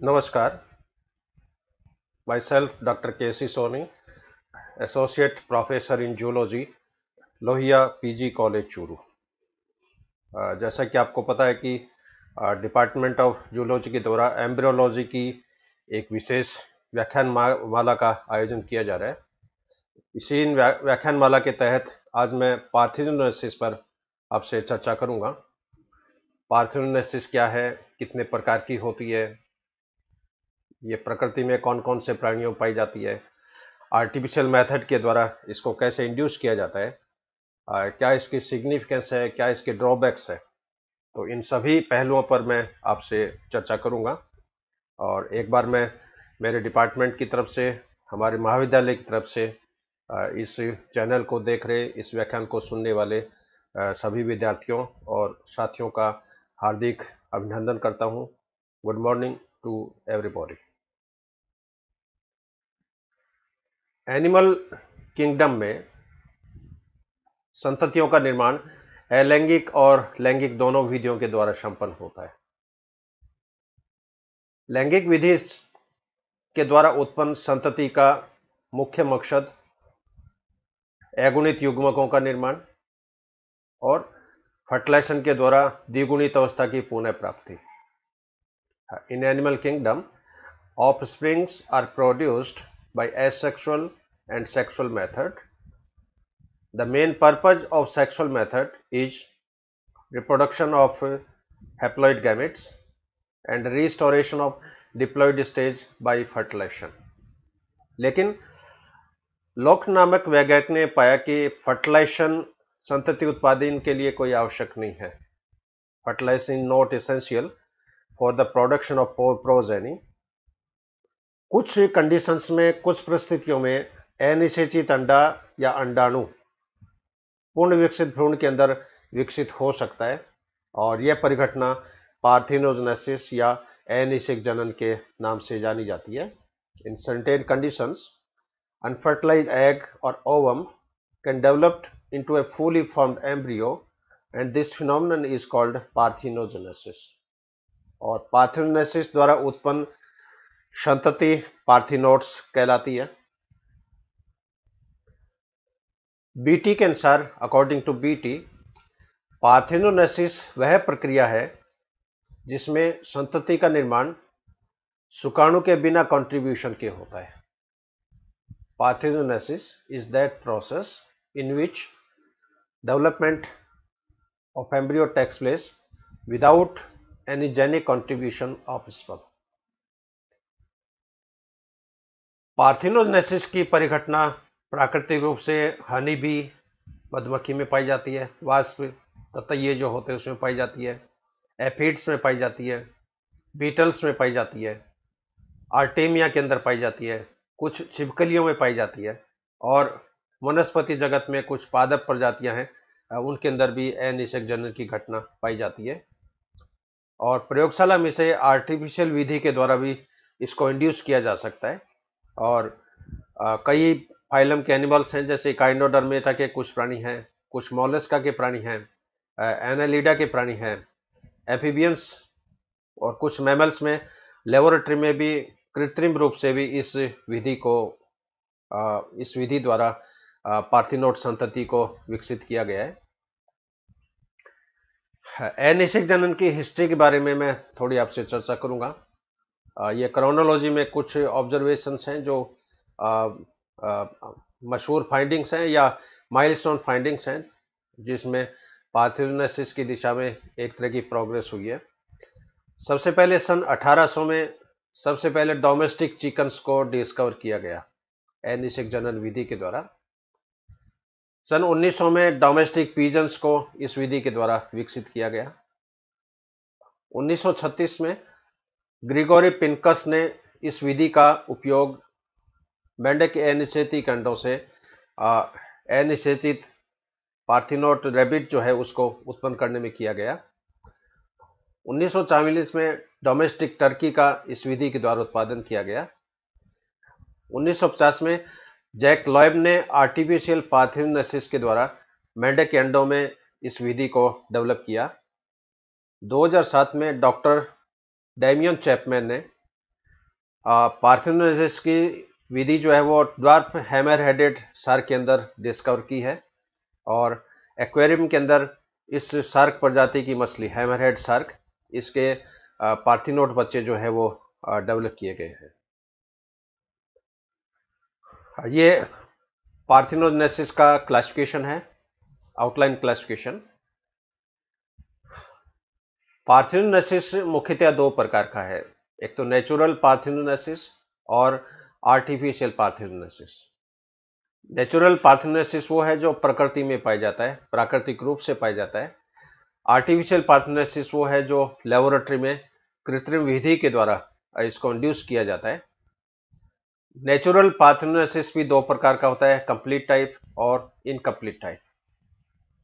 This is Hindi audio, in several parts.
नमस्कार myself Dr. K.C. Soni, Associate Professor in Zoology, Lohia PG college Churu जैसा कि आपको पता है कि डिपार्टमेंट ऑफ़ जूलॉजी के द्वारा एम्ब्रियोलॉजी की एक विशेष व्याख्यान माला का आयोजन किया जा रहा है इसी व्याख्यान माला के तहत आज मैं पार्थिनोसिस पर आपसे चर्चा करूँगा पार्थिनोसिस क्या है कितने प्रकार की होती है ये प्रकृति में कौन कौन से प्राणियों पाई जाती है? आर्टिफिशियल मेथड के द्वारा इसको कैसे इंड्यूस किया जाता है? आ, क्या इसकी सिग्निफिकेंस है? क्या इसके ड्रॉबैक्स है? तो इन सभी पहलुओं पर मैं आपसे चर्चा करूँगा। और एक बार मैं मेरे डिपार्टमेंट की तरफ़ से हमारे महाविद्यालय की तरफ़ से इस चैनल को देख रहे इस व्याख्यान को सुनने वाले सभी विद्यार्थियों और साथियों का हार्दिक अभिनंदन करता हूँ। Good morning to everybody animal kingdom में संततियों का निर्माण अलैंगिक और लैंगिक दोनों विधियों के द्वारा संपन्न होता है। लैंगिक विधि के द्वारा उत्पन्न संतति का मुख्य मकसद अगुणित युग्मकों का निर्माण और फर्टिलाइजेशन के द्वारा द्विगुणित अवस्था की पुनः प्राप्ति। In animal kingdom offsprings are produced by asexual and sexual method. The main purpose of sexual method is reproduction of haploid gametes and restoration of diploid stage by fertilization. लेकिन लोक नामक वैज्ञानिक ने पाया कि फर्टिलाइजेशन संतति उत्पादन के लिए कोई आवश्यक नहीं है fertilization not essential for the production of progeny कुछ कंडीशंस में, कुछ परिस्थितियों में अनिषेचित अंडा या अंडाणु पूर्ण विकसित भ्रूण के अंदर विकसित हो सकता है और यह परिघटना पार्थिनोजनेसिस या अनिषेक जनन के नाम से जानी जाती है। इन सर्टेन कंडीशंस एग और ovum can developed into a fully formed embryo and this phenomenon is called parthenogenesis. और पार्थिनोजेनेसिस द्वारा उत्पन्न संतति पार्थिनोट्स कहलाती है। बीटी के अनुसार अकॉर्डिंग टू बीटी पार्थिनोनेसिस वह प्रक्रिया है जिसमें संतति का निर्माण सुकाणु के बिना कंट्रीब्यूशन के होता है। Parthenogenesis is that process in which development of embryo takes place without any genic contribution of sperm parthenogenesis की परिघटना प्राकृतिक रूप से हनी भी मधुमक्खी में पाई जाती है वास्प तथा ये जो होते हैं उसमें पाई जाती है, एफिड्स में पाई जाती है, बीटल्स में पाई जाती है, आर्टेमिया के अंदर पाई जाती है, कुछ छिपकलियों में पाई जाती है और वनस्पति जगत में कुछ पादप प्रजातियाँ हैं उनके अंदर भी अनिषेक जनन की घटना पाई जाती है। और प्रयोगशाला में से आर्टिफिशियल विधि के द्वारा भी इसको इंड्यूस किया जा सकता है। और आ, कई फाइलम के एनिमल्स हैं जैसे काइंडोडर्मेटा के कुछ प्राणी हैं कुछ मोलस्का के प्राणी हैं एनालिडा के प्राणी हैं एफिबियंस और कुछ मैमल्स में लेबोरेटरी में भी कृत्रिम रूप से भी इस विधि को आ, इस विधि द्वारा पार्थिनोट संतति को विकसित किया गया है। अनिषिक जनन की हिस्ट्री के बारे में मैं थोड़ी आपसे चर्चा करूँगा। ये क्रोनोलॉजी में कुछ ऑब्जर्वेशंस हैं जो मशहूर फाइंडिंग्स हैं या माइलस्टोन फाइंडिंग्स हैं, जिसमें पाथिनोसिस की दिशा में एक तरह की प्रोग्रेस हुई है। सबसे पहले सन 1800 में सबसे पहले डोमेस्टिक चिकन्स को डिस्कवर किया गया एनिसिक जनन विधि के द्वारा। सन 1900 में डोमेस्टिक पीजन्स को इस विधि के द्वारा विकसित किया गया। 1936 में ग्रिगोरी पिनकस ने इस विधि का उपयोग मेंढक एनिशेतिक अंडों से एनिशेचित पार्थिनोट रेबिट जो है उसको उत्पन्न करने में किया गया। उन्नीस में डोमेस्टिक टर्की का इस विधि के द्वारा उत्पादन किया गया। 1950 में जैक लॉयब ने आर्टिफिशियल पार्थिनोसिस के द्वारा मेंढक के अंडों में इस विधि को डेवलप किया। 2007 में डॉक्टर डैमियन चैपमैन ने पार्थिनोसिस की विधि जो है वो द्वार्फ हैमर हेडेड सार्क के अंदर डिस्कवर की है और एक्वेरियम के अंदर इस सार्क प्रजाति की मछली हैमर हेड सार्क इसके पार्थिनोट बच्चे जो है वो डेवलप किए गए हैं। ये पार्थिनोजेनेसिस का क्लासिफिकेशन है आउटलाइन क्लासिफिकेशन पार्थिनोनेसिस मुख्यतः दो प्रकार का है। एक तो नेचुरल पार्थिनोनेसिस और आर्टिफिशियल पार्थिनोनेसिस नेचुरल पार्थिनोनेसिस वो है जो प्रकृति में पाया जाता है, प्राकृतिक रूप से पाया जाता है। आर्टिफिशियल पार्थिनोनेसिस वो है जो लेबोरेटरी में कृत्रिम विधि के द्वारा इसको इंड्यूस किया जाता है। नेचुरल पार्थेनोसिस भी दो प्रकार का होता है कंप्लीट टाइप और इनकम्प्लीट टाइप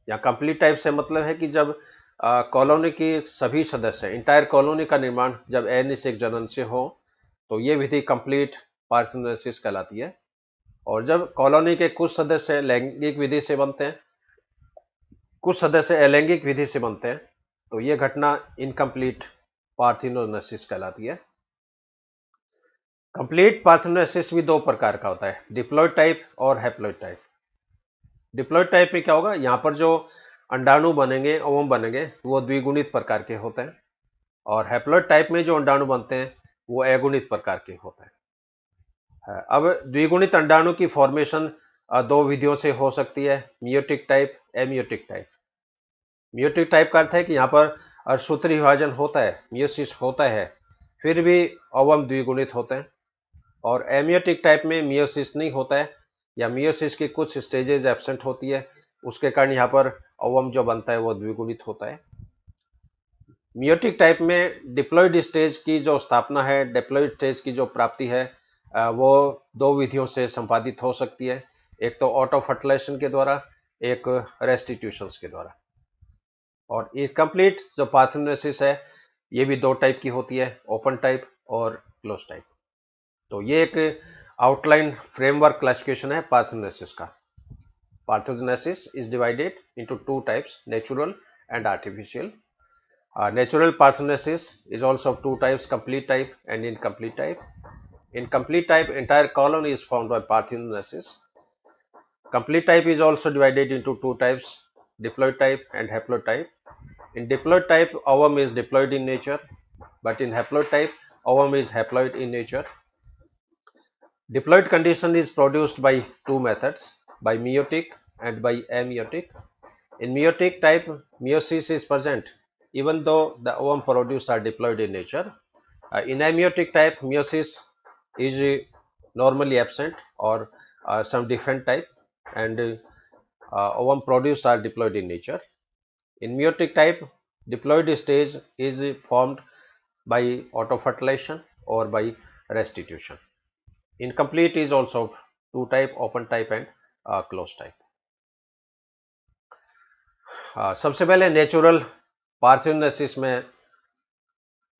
या कंप्लीट टाइप से मतलब है कि जब कॉलोनी की सभी सदस्य इंटायर कॉलोनी का निर्माण जब एनिसिक जनन से हो तो ये विधि कंप्लीट पार्थेनोसिस कहलाती है। और जब कॉलोनी के कुछ सदस्य लैंगिक विधि से बनते हैं, कुछ सदस्य अलैंगिक विधि से बनते हैं तो ये घटना इनकम्प्लीट पार्थिनोसिस कहलाती है। कंप्लीट पार्थेनोसिस भी दो प्रकार का होता है डिप्लॉयड टाइप और हैप्लॉयड टाइप डिप्लॉयड टाइप में क्या होगा, यहाँ पर जो अंडाणु बनेंगे, ओवम बनेंगे, वो द्विगुणित प्रकार के होते हैं। और हैप्लॉयड टाइप में जो अंडाणु बनते हैं, वो अगुणित प्रकार के होते हैं। अब द्विगुणित अंडाणु की फॉर्मेशन दो विधियों से हो सकती है meiotic type ameiotic type meiotic type का अर्थ है कि यहाँ पर सूत्री विभाजन होता है मियोसिस होता है, फिर भी अवम द्विगुणित होते हैं। और एमियोटिक टाइप में मियोसिस नहीं होता है, या मियोसिस की कुछ स्टेजेज एबसेंट होती है उसके कारण यहाँ पर अवम जो बनता है वो द्विगुणित होता है। मियोटिक टाइप में डिप्लॉयड स्टेज की जो स्थापना है डिप्लॉयड स्टेज की जो प्राप्ति है वो दो विधियों से संपादित हो सकती है। एक तो ऑटो फर्टिलाइजेशन के द्वारा, एक रेस्टिट्यूशन के द्वारा। और ये कंप्लीट जो पाथोनेसिस है, ये भी दो टाइप की होती है ओपन टाइप और क्लोज टाइप तो ये एक आउटलाइन फ्रेमवर्क क्लासिफिकेशन है पार्थोजेनेसिस का। Parthenogenesis is divided into two types natural and artificial. Uh, natural parthenogenesis is also of two types complete type and incomplete type. In complete type entire colony is formed by parthenogenesis. Complete type is also divided into two types diploid type and haploid type. In diploid type ovum is diploid in nature but in haploid type ovum is haploid in nature. Diploid condition is produced by two methods by meiotic and by amniotic. In meiotic type, meiosis is present even though the ovum produced are diploid in nature. Uh, in amniotic type, meiosis is normally absent or uh, some different type and uh, ovum produced are diploid in nature. In meiotic type, diploid stage is formed by autofertilization or by restitution. Incomplete is also two type, open type and uh, type सबसे पहले नेचुरल पार्थिनोसिस में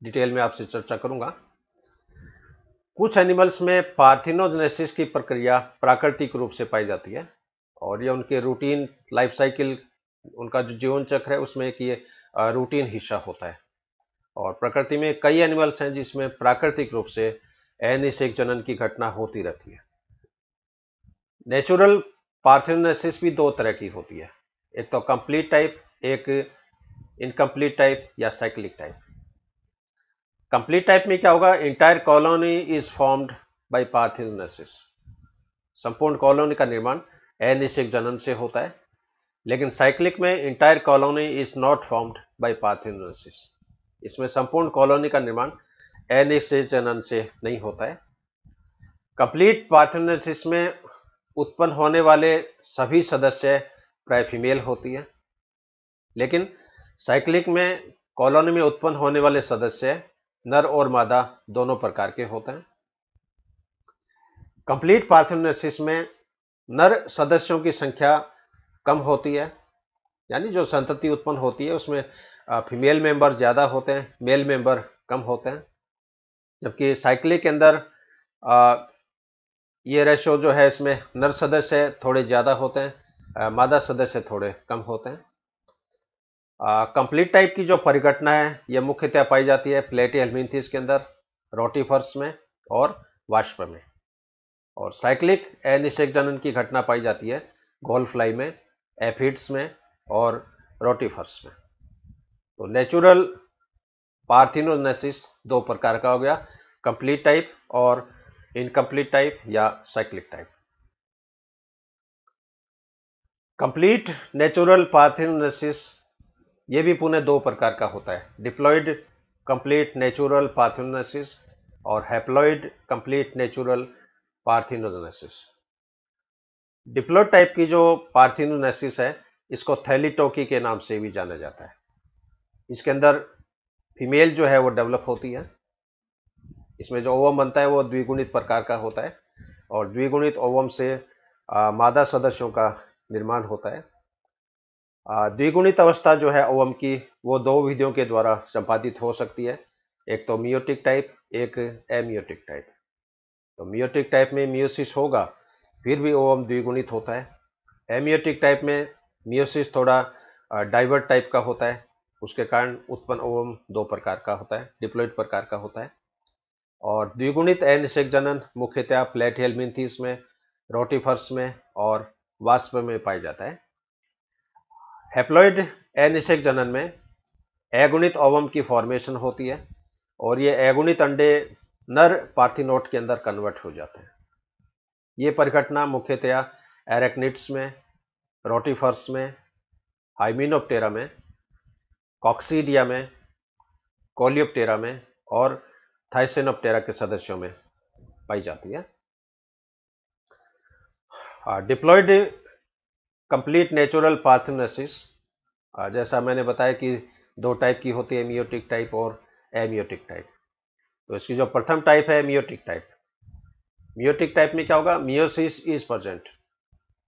डिटेल में आपसे चर्चा करूँगा। कुछ एनिमल्स में पार्थिनोजेनेसिस की प्रक्रिया प्राकृतिक रूप से पाई जाती है और ये उनके रूटीन लाइफ साइकिल उनका जो जीवन चक्र है उसमें एक ये रूटीन हिस्सा होता है। और प्रकृति में कई एनिमल्स हैं जिसमें प्राकृतिक रूप से अनिषेक जनन की घटना होती रहती है। नेचुरल पार्थिनोसिस भी दो तरह की होती है। एक तो कंप्लीट टाइप एक इनकम्प्लीट टाइप या साइक्लिक टाइप कंप्लीट टाइप में क्या होगा? Entire colony is formed by parthenogenesis. संपूर्ण कॉलोनी का निर्माण अनिषेक जनन से होता है, लेकिन साइक्लिक में entire colony is not formed by parthenogenesis. इसमें संपूर्ण कॉलोनी का निर्माण एनिक्सेजनन से नहीं होता है। कंप्लीट पार्थेनोसिस में उत्पन्न होने वाले सभी सदस्य प्राय फीमेल होती है। लेकिन साइक्लिक में कॉलोनी में उत्पन्न होने वाले सदस्य नर और मादा दोनों प्रकार के होते हैं। कंप्लीट पार्थेनोसिस में नर सदस्यों की संख्या कम होती है, यानी जो संतति उत्पन्न होती है, उसमें फीमेल मेंबर ज़्यादा होते हैं मेल मेंबर कम होते हैं। जबकि साइकिलिक के अंदर ये रेशो जो है, इसमें नर सदस्य थोड़े ज़्यादा होते हैं मादा सदस्य थोड़े कम होते हैं। कंप्लीट टाइप की जो परिघटना है यह मुख्यतः पाई जाती है प्लेटी हेलमिंथिस के अंदर रोटीफर्स में और वाष्प में। और साइक्लिक अनिषेक जनन की घटना पाई जाती है गोल्फ्लाई में एफिड्स में और रोटीफर्स में। तो नेचुरल पार्थिनोनेसिस दो प्रकार का हो गया कंप्लीट टाइप और इनकम्प्लीट टाइप या cyclic type complete natural parthenogenesis ये भी पुनः दो प्रकार का होता है। डिप्लॉयड कंप्लीट नेचुरल पार्थिनोनेसिस और haploid complete natural parthenogenesis diploid type की जो पार्थिनोनेसिस है, इसको थैलीटोकी के नाम से भी जाना जाता है। इसके अंदर फीमेल जो है वो डेवलप होती है। इसमें जो ओवम बनता है वो द्विगुणित प्रकार का होता है और द्विगुणित ओवम से आ, मादा सदस्यों का निर्माण होता है। द्विगुणित अवस्था जो है ओवम की वो दो विधियों के द्वारा संपादित हो सकती है। एक तो मियोटिक टाइप एक एमियोटिक टाइप। तो मियोटिक टाइप में मियोसिस होगा फिर भी ओवम द्विगुणित होता है। एमियोटिक टाइप में मियोसिस थोड़ा डाइवर्ट टाइप का होता है। उसके कारण उत्पन्न ओवम दो प्रकार का होता है डिप्लोइड प्रकार का होता है। और द्विगुणित एनिसेक जनन मुख्यतः प्लेटियल मिंथीस में, रोटीफर्स में और वाष्प में पाया जाता है। हेप्लॉइड एनिसेक जनन में एगुणित ओवम की फॉर्मेशन होती है और ये एगुणित अंडे नर पार्थिनोट के अंदर कन्वर्ट हो जाते हैं। ये परिघटना मुख्यतया एरेक्निट्स में, रोटीफर्स में, हाइमिनोप्टेरा में, कॉक्सीडिया में, कोलियोप्टेरा में और थाइसेनोप्टेरा के सदस्यों में पाई जाती है। डिप्लॉयड कंप्लीट नेचुरल पार्थनेसिस जैसा मैंने बताया कि दो टाइप की होती है मियोटिक टाइप और एमियोटिक टाइप तो इसकी जो प्रथम टाइप है मियोटिक टाइप मियोटिक टाइप में क्या होगा? मियोसिस इज़ प्रजेंट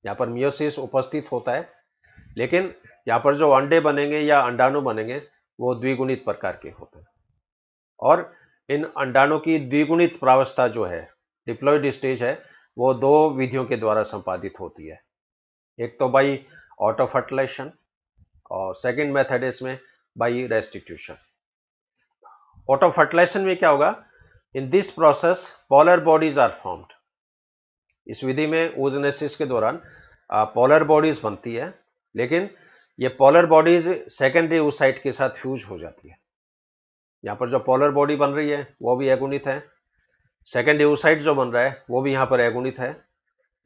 यहाँ पर मियोसिस उपस्थित होता है, लेकिन यहाँ पर जो अंडे बनेंगे या अंडाणु बनेंगे, वो द्विगुणित प्रकार के होते हैं। और इन अंडाणु की द्विगुणित प्रावस्था जो है डिप्लॉयड स्टेज है, वो दो विधियों के द्वारा संपादित होती है। एक तो बाई ऑटो फर्टिलाइजेशन और सेकंड मेथड इसमें बाई रेस्टिट्यूशन ऑटो फर्टिलाइजेशन में क्या होगा? In this process polar bodies are formed इस विधि में ओजनेसिस के दौरान पोलर बॉडीज बनती है, लेकिन ये पोलर बॉडीज सेकेंडरी ऊसाइट के साथ फ्यूज हो जाती है। यहाँ पर जो पोलर बॉडी बन रही है, वो भी एगुणित है। सेकेंडरी ऊसाइट जो बन रहा है, वो भी यहाँ पर एगुणित है।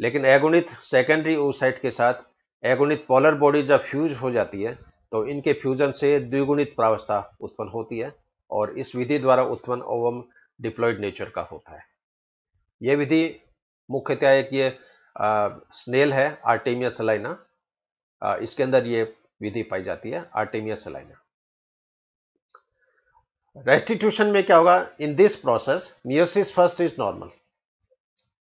लेकिन एगुणित सेकेंडरी ओसाइट के साथ एगुणित पोलर बॉडी जब फ्यूज हो जाती है तो इनके फ्यूजन से द्विगुणित प्रावस्था उत्पन्न होती है और इस विधि द्वारा उत्पन्न ओवम डिप्लॉयड नेचर का होता है। यह विधि मुख्यतः एक ये स्नेल है आर्टेमिया सलाइना इसके अंदर ये विधि पाई जाती है आर्टेमिया सलाइना रेस्टिट्यूशन में क्या होगा? In this process meiosis first is normal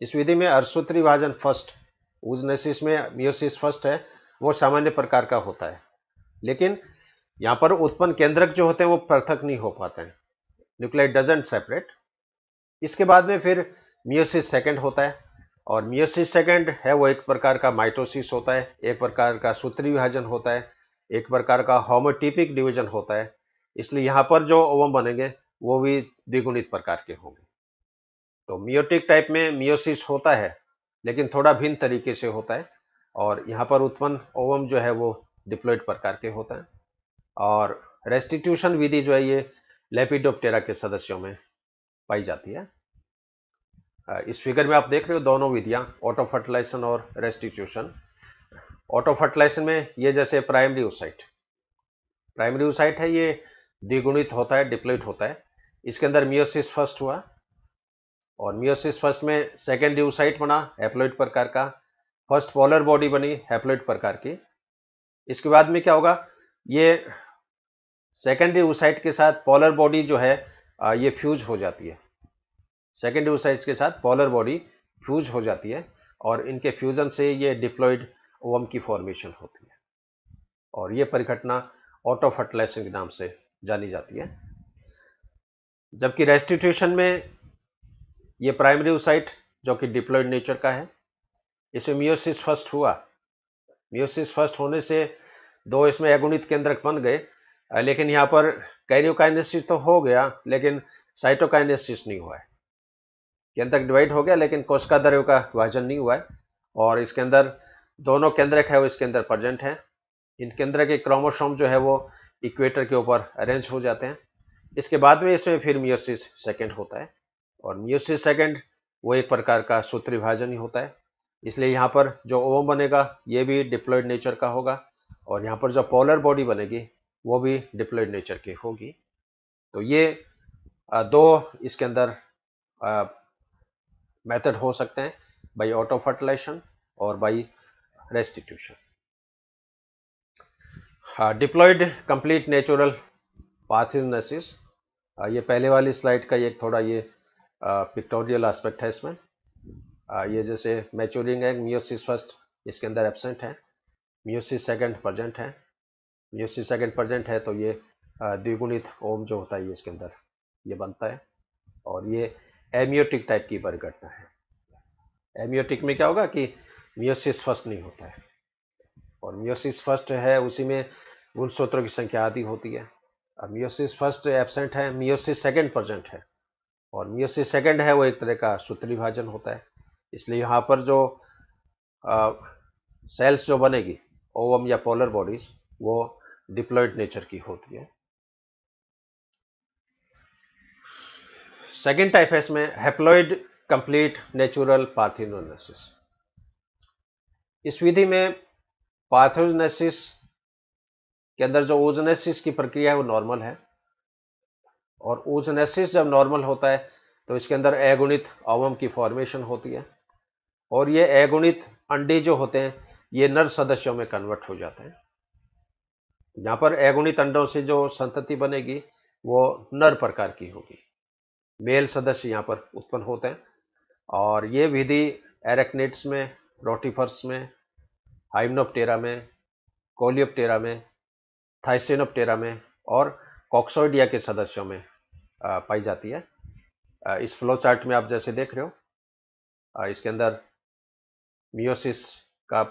इस विधि में अर्सूत्री विभाजन फ़र्स्ट उजनेसिस में मियोसिस फ़र्स्ट है, वो सामान्य प्रकार का होता है। लेकिन यहाँ पर उत्पन्न केंद्रक जो होते हैं, वो पृथक नहीं हो पाते हैं। न्यूक्लियर डजेंट सेपरेट इसके बाद में फिर मियोसिस सेकंड होता है। और मियोसिस सेकंड है, वो एक प्रकार का माइटोसिस होता है, एक प्रकार का सूत्री विभाजन होता है, एक प्रकार का होमोटिपिक डिवीज़न होता है। इसलिए यहाँ पर जो ओवम बनेंगे, वो भी द्विगुणित प्रकार के होंगे। तो मियोटिक टाइप में मियोसिस होता है, लेकिन थोड़ा भिन्न तरीके से होता है, और यहाँ पर उत्पन्न ओवम जो है वो डिप्लॉयड प्रकार के होता है। और रेस्टिट्यूशन विधि जो है ये लेपिडोप्टेरा के सदस्यों में पाई जाती है। इस फिगर में आप देख रहे हो दोनों विधियाँ ऑटो फर्टिलाइजेशन और रेस्टिट्यूशन ऑटो फर्टिलाइजेशन में ये जैसे प्राइमरी ओसाइट प्राइमरी ओसाइट है ये द्विगुणित होता है डिप्लॉइड होता है। इसके अंदर मियोसिस फ़र्स्ट हुआ और मियोसिस फ़र्स्ट में सेकेंड यूसाइट बना हैप्लोइड प्रकार का। फ़र्स्ट पोलर बॉडी बनी हैप्लोइड प्रकार की। इसके बाद में क्या होगा? ये सेकेंडरी ऊसाइट के साथ पोलर बॉडी जो है ये फ्यूज हो जाती है। सेकेंडरी ऊसाइट के साथ पोलर बॉडी फ्यूज हो जाती है और इनके फ्यूजन से ये डिप्लॉइड ओवम की फॉर्मेशन होती है। और ये परिघटना ऑटो फर्टिलाइजेशन के नाम से जानी जाती है। जबकि रेस्टिट्यूशन में ये प्राइमरी ओसाइट जो कि डिप्लॉयड नेचर का है, इसे मियोसिस फ़र्स्ट हुआ। मियोसिस फ़र्स्ट होने से दो इसमें अगुणित केंद्रक बन गए लेकिन यहाँ पर कैरियोकाइनेसिस तो हो गया, लेकिन साइटोकाइनेसिस नहीं हुआ है। केंद्रक डिवाइड हो गया, लेकिन कोशिका द्रव्य का विभाजन नहीं हुआ है, और इसके अंदर दोनों केंद्रक है, वो इसके अंदर प्रेजेंट है। इन केंद्र के क्रोमोसोम जो है वो इक्वेटर के ऊपर अरेंज हो जाते हैं। इसके बाद में इसमें फिर मियोसिस सेकेंड होता है और मियोसिस सेकेंड वो एक प्रकार का सूत्र विभाजन ही होता है। इसलिए यहाँ पर जो ओम बनेगा, ये भी डिप्लॉयड नेचर का होगा और यहाँ पर जो पोलर बॉडी बनेगी, वो भी डिप्लॉयड नेचर की होगी। तो ये दो इसके अंदर मेथड हो सकते हैं बाई ऑटो फर्टिलाइजेशन और by restitution diploid complete natural parthenogenesis ये पहले वाली स्लाइड का एक थोड़ा ये पिक्टोरियल एस्पेक्ट है इसमें। uh, ये जैसे मैच्योरिंग है मियोसिस फ़र्स्ट इसके अंदर एबसेंट है। मियोसिस सेकंड प्रेजेंट है। मियोसिस सेकंड प्रेजेंट है तो ये द्विगुणित ओम जो होता है इसके अंदर ये बनता है। और ये एमियोटिक टाइप की परिघटना है। एमियोटिक में क्या होगा कि मियोसिस फ़र्स्ट नहीं होता है। और मियोसिस फ़र्स्ट है, उसी में गुणसूत्रों की संख्या आदि होती है। अब मियोसिस फ़र्स्ट एबसेंट है मियोसिस सेकंड प्रेजेंट है। और मियोसिस सेकंड है, वो एक तरह का सूत्र विभाजन होता है। इसलिए यहाँ पर जो सेल्स जो बनेगी ओवम या पोलर बॉडीज वो डिप्लॉयड नेचर की होती है। सेकेंड टाइप है इसमें हेप्लॉइड कंप्लीट नेचुरल पार्थिनोनेसिस इस विधि में पार्थोजेनेसिस के अंदर जो ओजनेसिस की प्रक्रिया है, वो नॉर्मल है। और ओजनेसिस जब नॉर्मल होता है तो इसके अंदर एगुणित अवम की फॉर्मेशन होती है। और ये एगुणित अंडे जो होते हैं, ये नर सदस्यों में कन्वर्ट हो जाते हैं। यहाँ पर एगुणित अंडों से जो संतति बनेगी, वो नर प्रकार की होगी। मेल सदस्य यहाँ पर उत्पन्न होते हैं। और ये विधि एरेक्नेट्स में, रोटिफर्स में हाइमनोप्टेरा में, कोलियोप्टेरा में, थाइसेनोप्टेरा में और कॉक्सोइडिया के सदस्यों में पाई जाती है। इस फ्लो चार्ट में आप जैसे देख रहे हो इसके अंदर मियोसिस का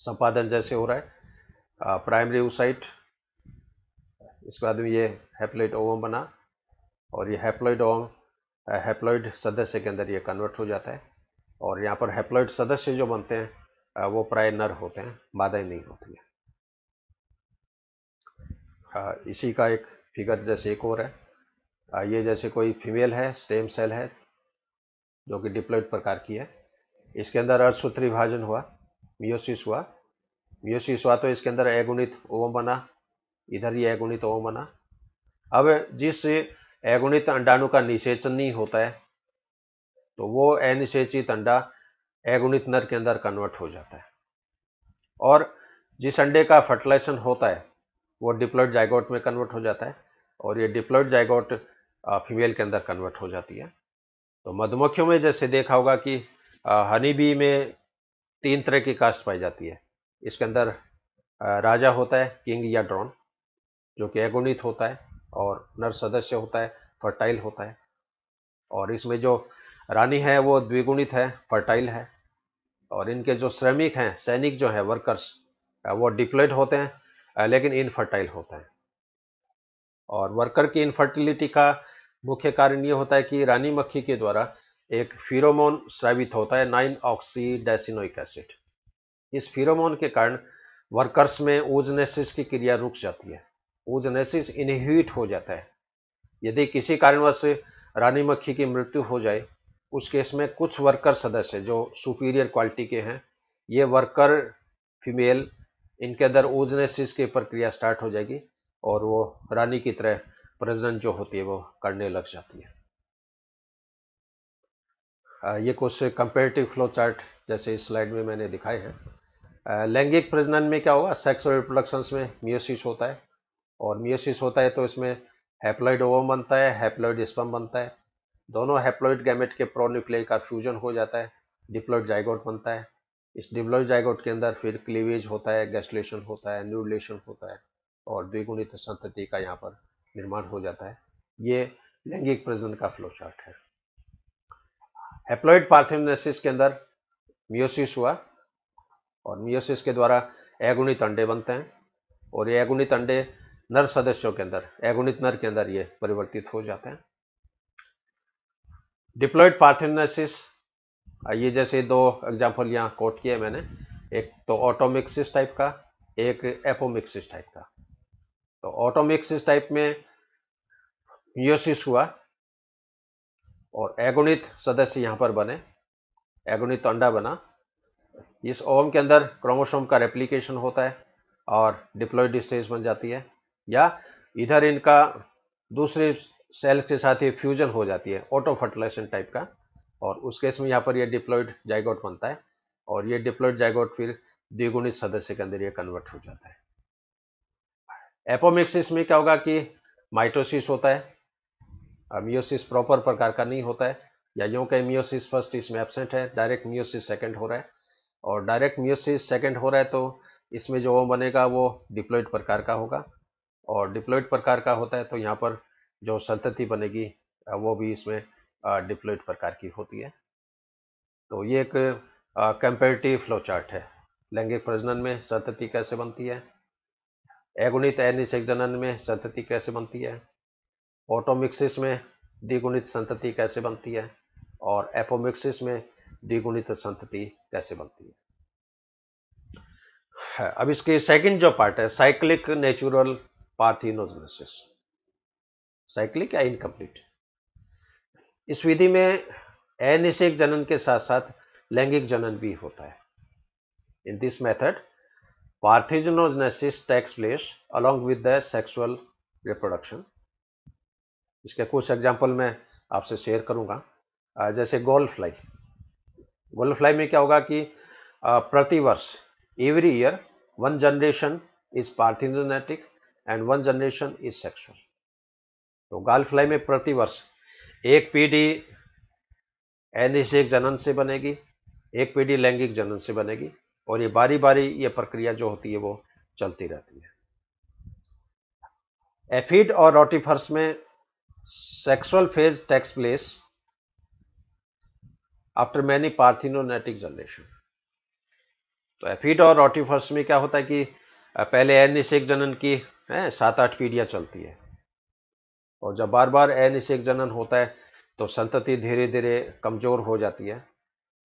संपादन जैसे हो रहा है। प्राइमरी ऊसाइट इसके बाद में ये हेप्लेट ओवम बना और ये हैप्लॉइड ओम हैप्लॉइड सदस्य के अंदर ये कन्वर्ट हो जाता है। और यहाँ पर हैप्लॉइड सदस्य जो बनते हैं वो प्राय नर होते हैं मादाएँ नहीं होती है। इसी का एक फिगर जैसे एक और है। ये जैसे कोई फीमेल है, स्टेम सेल है, जो कि डिप्लॉइड प्रकार की है। इसके अंदर अर्धसूत्री विभाजन हुआ, मियोसिस हुआ। मियोसिस हुआ तो इसके अंदर एगुणित ओम बना, इधर ही एगुणित ओम बना। अब जिस एगुणित अंडाणु का निषेचन नहीं होता है तो वो अनिषेचित अंडा अगुणित नर के अंदर कन्वर्ट हो जाता है। और जिस अंडे का फर्टिलाइजेशन होता है, वो डिप्लॉइड जाइगोट में कन्वर्ट हो जाता है और ये डिप्लॉइड जाइगोट फीमेल के अंदर कन्वर्ट हो जाती है। तो मधुमक्खियों में जैसे देखा होगा कि हनी बी में तीन तरह की कास्ट पाई जाती है। इसके अंदर राजा होता है किंग या ड्रोन जो कि एगुणित होता है और नर सदस्य होता है फर्टाइल होता है। और इसमें जो रानी है, वो द्विगुणित है फर्टाइल है। और इनके जो श्रमिक हैं, सैनिक जो हैं वर्कर्स वो डिप्लॉयड होते हैं लेकिन इनफर्टाइल होते हैं। और वर्कर की इनफर्टिलिटी का मुख्य कारण ये होता है कि रानी मक्खी के द्वारा एक फिरोमोन स्रावित होता है नाइन ऑक्सी डेसिनोइक एसिड इस फिरोमोन के कारण वर्कर्स में ओजनेसिस की क्रिया रुक जाती है। ओजनेसिस इनहिबिट हो जाता है। यदि किसी कारणवश रानी मक्खी की मृत्यु हो जाए उस केस में कुछ वर्कर सदस्य जो सुपीरियर क्वालिटी के हैं, ये वर्कर फीमेल इनके अंदर ओजनेसिस की प्रक्रिया स्टार्ट हो जाएगी और वो रानी की तरह प्रजनन जो होती है वो करने लग जाती है। ये कुछ कंपेरेटिव फ्लो चार्ट जैसे इस स्लाइड में मैंने दिखाए हैं। लैंगिक प्रजनन में क्या होगा? सेक्स और रिप्रोडक्शन में मियोसिस होता है और मियोसिस होता है तो इसमें हैप्लॉइड ओवम बनता है हैप्लॉइड स्पम बनता है। दोनों हैप्लॉइड गैमेट के प्रोन्यूक्लियर का फ्यूजन हो जाता है डिप्लॉइड जाइगोट बनता है। इस डिप्लॉइड जाइगोट के अंदर फिर क्लीवेज होता है गैसलेशन होता है न्यूडलेशन होता है और द्विगुणित संतति का यहाँ पर निर्माण हो जाता है। ये लैंगिक प्रजनन का फ्लो चार्ट है। हैप्लॉइड पार्थिनोसिस के अंदर मियोसिस हुआ और मियोसिस के द्वारा एगुणित अंडे बनते हैं और ये एगुणित अंडे नर सदस्यों के अंदर एगुणित नर के अंदर ये परिवर्तित हो जाते हैं। डिप्लॉयड पार्थिनोसिस ये जैसे दो एग्जांपल यहाँ कोट किए मैंने। एक तो ऑटोमिक्सिस टाइप का, एक एपोमिक्सिस टाइप का। तो ऑटोमिक्सिस टाइप में मियोसिस हुआ और एगुणित सदस्य यहाँ पर बने एगुणित अंडा बना। इस ओम के अंदर क्रोमोसोम का रेप्लिकेशन होता है और डिप्लॉयड स्टेज बन जाती है। या इधर इनका दूसरे सेल्स के साथ ही फ्यूजन हो जाती है ऑटो फर्टिलाइजेशन टाइप का, और उस केस में यहाँ पर ये डिप्लॉयड जाइगोट बनता है, और ये डिप्लॉयड जाइगोट फिर द्विगुणित सदस्य के अंदर ये कन्वर्ट हो जाता है। एपोमिक्सिस में क्या होगा कि माइटोसिस होता है मियोसिस प्रॉपर प्रकार का नहीं होता है, या यूँ कहीं मियोसिस फ़र्स्ट इसमें एबसेंट है डायरेक्ट मियोसिस सेकंड हो रहा है, और डायरेक्ट मियोसिस सेकंड हो रहा है तो इसमें जो बनेगा वो डिप्लॉइड प्रकार का होगा, और डिप्लॉइड प्रकार का होता है तो यहाँ पर जो संतति बनेगी वो भी इसमें डिप्लॉइड प्रकार की होती है। तो ये एक कंपेरेटिव फ्लो चार्ट है। लैंगिक प्रजनन में संतति कैसे बनती है? एगुणित अनिषेक जनन में संतति कैसे बनती है? ऑटोमिक्सिस में द्विगुणित संतति कैसे बनती है? और एपोमिक्सिस में द्विगुणित संतति कैसे बनती है? अब इसके सेकंड जो पार्ट है साइक्लिक नेचुरल पार्थिनोजेनेसिस साइक्लिक या इनकम्प्लीट? इस विधि में अनिषेक जनन के साथ साथ लैंगिक जनन भी होता है। In this method parthenogenesis takes place along with the sexual reproduction इसके कुछ एग्ज़ाम्पल मैं आपसे शेयर करूँगा। जैसे गोल्ड फ्लाई गोल्ड फ्लाई में क्या होगा कि प्रतिवर्ष every year one generation is parthenogenetic and one generation is sexual तो गाल फ्लाई में प्रतिवर्ष एक पीढ़ी अनिषेक जनन से बनेगी, एक पीढ़ी लैंगिक जनन से बनेगी और ये बारी बारी ये प्रक्रिया जो होती है वो चलती रहती है। एफिड और रोटिफर्स में sexual phase takes place after many parthenogenetic generation. तो एफिड और रोटिफर्स में क्या होता है कि पहले अनिषेक जनन की सात आठ पीढ़ियाँ चलती है। और जब बार बार अनिषेक जनन होता है तो संतति धीरे धीरे कमज़ोर हो जाती है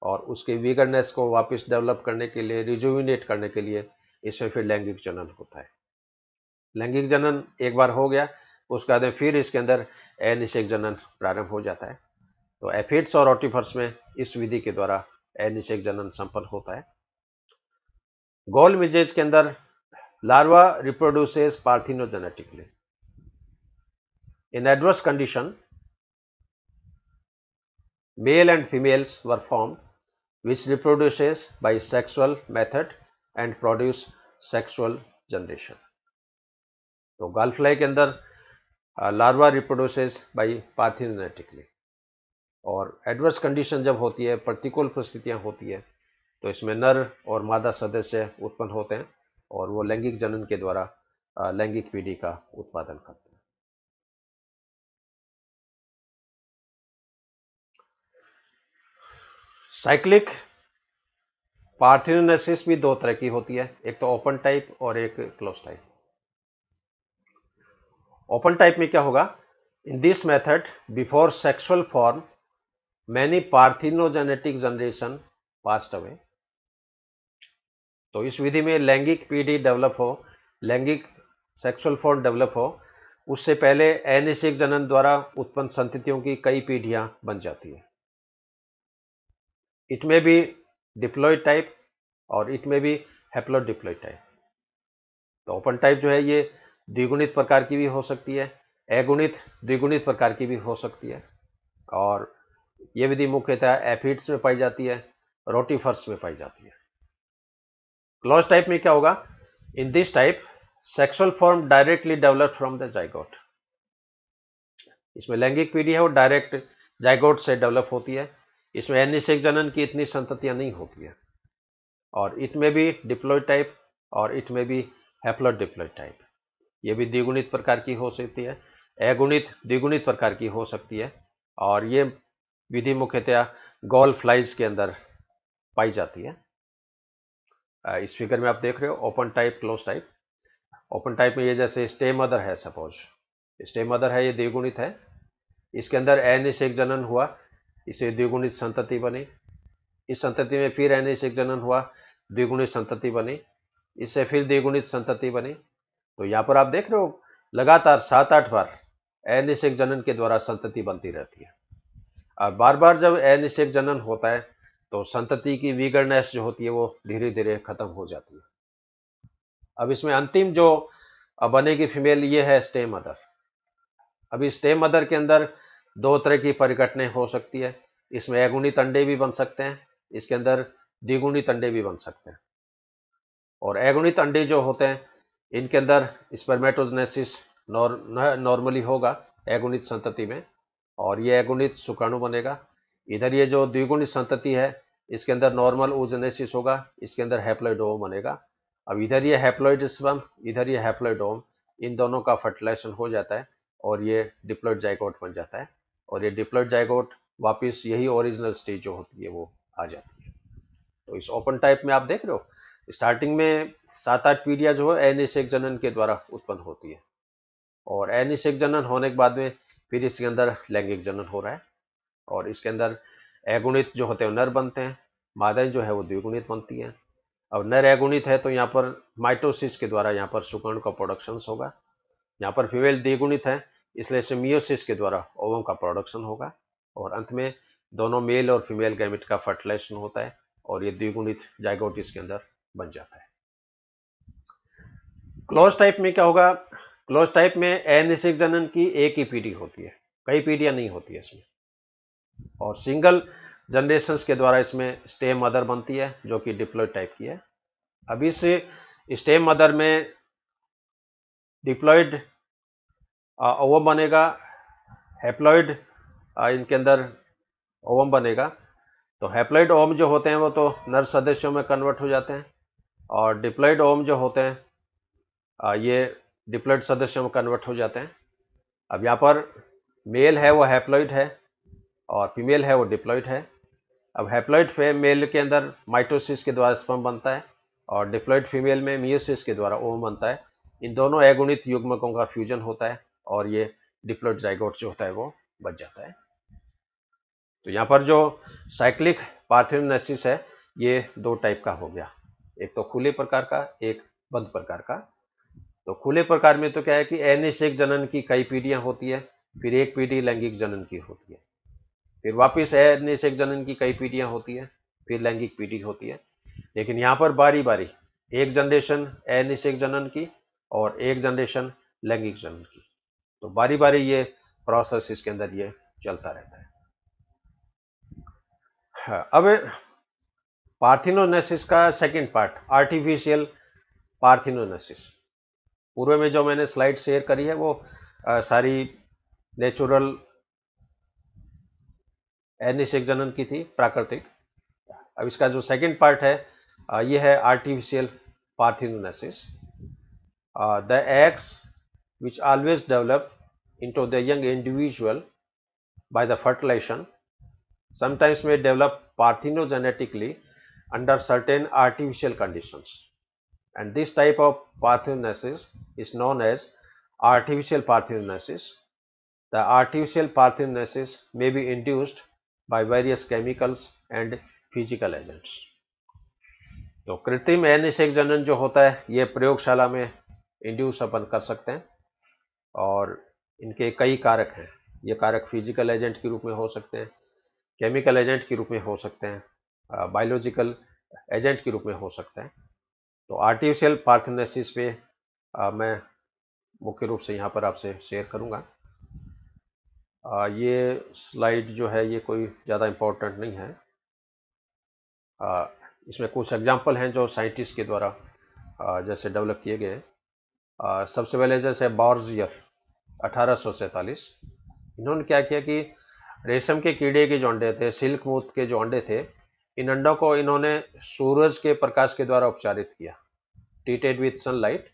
और उसके वीगरनेस को वापस डेवलप करने के लिए, रिजुविनेट करने के लिए इसमें फिर लैंगिक जनन होता है। लैंगिक जनन एक बार हो गया, उसके बाद फिर इसके अंदर अनिषेक जनन प्रारंभ हो जाता है। तो एफिड्स और ऑटिफर्स में इस विधि के द्वारा अनिषेक जनन संपन्न होता है। गोल मिजेज के अंदर larva reproduces parthenogenetically in adverse condition male and females were form which reproduces by sexual method and produce sexual generation. तो गालफ्लाई के अंदर लार्वा रिप्रोड्यूसेस बाय पार्थिनेटिकली और एडवर्स कंडीशन जब होती है, प्रतिकूल परिस्थितियाँ होती है तो इसमें नर और मादा सदस्य उत्पन्न होते हैं और वो लैंगिक जनन के द्वारा लैंगिक पीढ़ी का उत्पादन करते हैं साइक्लिक पार्थिनोनेसिस भी दो तरह की होती है, एक तो ओपन टाइप और एक क्लोज टाइप। ओपन टाइप में क्या होगा? In this method, before sexual form, many parthenogenetic generation passed away. तो इस विधि में लैंगिक पीढ़ी डेवलप हो, लैंगिक सेक्सुअल फॉर्म डेवलप हो, उससे पहले अनिषेक जनन द्वारा उत्पन्न संततियों की कई पीढ़ियाँ बन जाती है। It may be diploid type और it may be haploid diploid type तो ओपन टाइप जो है ये द्विगुणित प्रकार की भी हो सकती है एगुणित द्विगुणित प्रकार की भी हो सकती है। और ये विधि मुख्यतः एफिड्स में पाई जाती है रोटीफर्स में पाई जाती है। क्लोज टाइप में क्या होगा? In this type sexual form directly develop from the zygote इसमें लैंगिक पीढ़ी है, वो डायरेक्ट जाइगोट से डेवलप होती है। इसमें एनिसेक जनन की इतनी संततियाँ नहीं होती है। और इट में भी डिप्लॉयड टाइप और इट में भी हैप्लॉयड डिप्लॉयड टाइप ये भी द्विगुणित प्रकार की हो सकती है, अगुणित, द्विगुणित प्रकार की हो सकती है। और ये विधि मुख्यतया गोल फ्लाइज के अंदर पाई जाती है। इस फिगर में आप देख रहे हो open type close type open type में ये जैसे स्टे मदर है सपोज़ स्टे मदर है, ये द्विगुणित है। इसके अंदर एनिसेक जनन हुआ इसे द्विगुणित संतति बने। इस संतति में फिर एन एक जनन हुआ, द्विगुणित संतति बने। इससे फिर द्विगुणित संतति बनी। तो यहाँ पर आप देख रहे हो, लगातार सात आठ बार अनिषेक जनन के द्वारा संतति बनती रहती है। अब बार बार जब अनिषेक जनन होता है तो संतति की विगरनेस जो होती है, वो धीरे धीरे खत्म हो जाती है। अब इसमें अंतिम जो बनेगी फीमेल, ये है स्टे मदर। अभी स्टे मदर के अंदर दो तरह की परिघटने हो सकती है। इसमें अगुणित अंडे भी बन सकते हैं इसके अंदर द्विगुणित अंडे भी बन सकते हैं। और अगुणित अंडे जो होते हैं इनके अंदर स्पर्मेटोजनेसिस नॉर्मली नौर, होगा एगुणित संतति में और ये एगुणित सुकाणु बनेगा। इधर ये जो द्विगुणित संतति है इसके अंदर नॉर्मल ओजनेसिस होगा इसके अंदर हैप्लोइडोम बनेगा। अब इधर ये हैप्लोइड स्पम इधर ये हैप्लोइडोम इन दोनों का फर्टिलाइजेशन हो जाता है और ये डिप्लोइड जाइकोट बन जाता है। और ये डिप्लोइड जाइकोट वापस यही ओरिजिनल स्टेज जो होती है वो आ जाती है। तो इस ओपन टाइप में आप देख रहे हो स्टार्टिंग में सात आठ पीढ़ियाँ जो है एनिसेक जनन के द्वारा उत्पन्न होती है। और एनिसेक जनन होने के बाद में फिर इसके अंदर लैंगिक जनन हो रहा है और इसके अंदर एगुणित जो होते हैं नर बनते हैं, मादाएँ जो है वो द्विगुणित बनती हैं। अब नर एगुणित है तो यहाँ पर माइटोसिस के द्वारा यहाँ पर सुकर्ण का प्रोडक्शन होगा। यहाँ पर फीमेल द्विगुणित है इसलिए इसे मियोसिस के द्वारा ओवम का प्रोडक्शन होगा और अंत में दोनों मेल और फीमेल गैमिट का फर्टिलाइजेशन होता है और ये द्विगुणित जाइगोटिस के अंदर बन जाता है। क्लोज टाइप में क्या होगा? क्लोज टाइप में एनिसिक जनन की एक ही पीढ़ी होती है, कई पीढ़ियाँ नहीं होती है इसमें। और सिंगल जनरेशन के द्वारा इसमें स्टेम मदर बनती है, जो कि डिप्लॉयड टाइप की है। अभी से स्टेम मदर में डिप्लॉयड ओवम बनेगा हैप्लॉयड इनके अंदर ओवम बनेगा। तो हैप्लॉयड ओम जो होते हैं वो तो नर सदस्यों में कन्वर्ट हो जाते हैं और डिप्लॉइड ओम जो होते हैं ये डिप्लॉइड सदस्यों में कन्वर्ट हो जाते हैं। अब यहाँ पर मेल है वो हैप्लॉइड है और फीमेल है वो डिप्लॉइड है। अब हैप्लॉइड मेल के अंदर माइटोसिस के द्वारा स्पम बनता है और डिप्लॉइड फीमेल में मियोसिस के द्वारा ओम बनता है। इन दोनों अगुणित युग्मकों का फ्यूजन होता है। और ये डिप्लॉयड जाइगोट जो होता है वो बच जाता है। तो यहाँ पर जो साइक्लिक पार्थिनोसिस है, ये दो टाइप का हो गया। एक तो खुले प्रकार का, एक बंद प्रकार का। तो खुले प्रकार में तो क्या है कि अनिषेक जनन की कई पीढ़ियाँ होती है, फिर एक पीढ़ी लैंगिक जनन की होती है। फिर वापिस अनिषेक जनन की कई पीढ़ियाँ होती है, फिर लैंगिक पीढ़ी होती है। लेकिन यहाँ पर बारी बारी एक जनरेशन अनिषेक जनन की और एक जनरेशन लैंगिक जनन की। तो बारी बारी ये प्रोसेस इसके अंदर ये चलता रहता है। हाँ, अब पार्थिनोनेसिस का सेकंड पार्ट आर्टिफिशियल पार्थिनोनेसिस पूर्व में जो मैंने स्लाइड शेयर करी है वो आ, सारी नेचुरल एनिसिक जनन की थी प्राकृतिक। अब इसका जो सेकंड पार्ट है आ, ये है artificial parthenogenesis the eggs which always develop into the young individual by the fertilization sometimes may develop parthenogenetically under certain artificial conditions and this type of parthenogenesis is known as artificial parthenogenesis the artificial parthenogenesis may be induced by various chemicals and physical agents तो कृत्रिम एनिसेक जनन जो होता है ये प्रयोगशाला में इंड्यूस अपन कर सकते हैं और इनके कई कारक हैं। ये कारक फ़िज़िकल एजेंट के रूप में हो सकते हैं केमिकल एजेंट के रूप में हो सकते हैं बायोलॉजिकल एजेंट के रूप में हो सकते हैं। तो आर्टिफिशियल पार्थनेसिस पे आ, मैं मुख्य रूप से यहाँ पर आपसे शेयर करूँगा। ये स्लाइड जो है ये कोई ज़्यादा इम्पोर्टेंट नहीं है। आ, इसमें कुछ एग्ज़ाम्पल हैं जो साइंटिस्ट के द्वारा आ, जैसे डेवलप किए गए। सबसे पहले जैसे बॉर्जियर अठारह इन्होंने क्या किया कि रेशम के कीड़े के जो अंडे थे, सिल्क मूत के जो अंडे थे, इन अंडों को इन्होंने सूरज के प्रकाश के द्वारा उपचारित किया। ट्रीटेड विथ सनलाइट